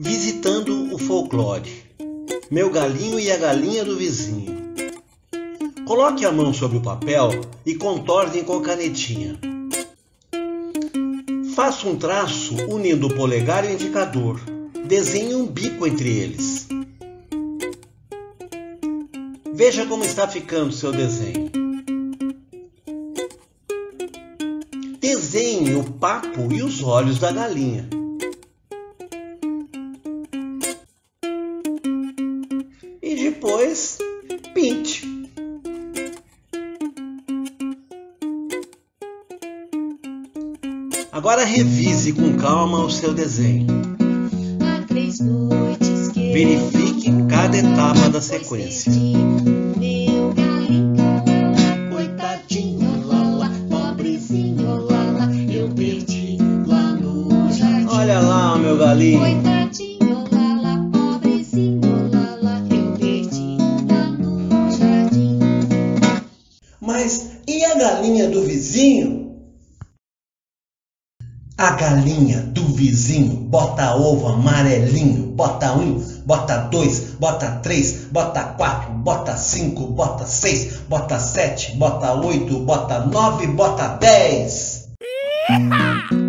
Visitando o folclore. Meu galinho e a galinha do vizinho. Coloque a mão sobre o papel e contorne com a canetinha. Faça um traço unindo o polegar e o indicador. Desenhe um bico entre eles. Veja como está ficando seu desenho. Desenhe o papo e os olhos da galinha. Depois pinte. Agora revise com calma o seu desenho. Verifique cada etapa da sequência. Olha lá, meu galinho. E a galinha do vizinho? A galinha do vizinho bota ovo amarelinho, bota um, bota dois, bota três, bota quatro, bota cinco, bota seis, bota sete, bota oito, bota nove, bota dez.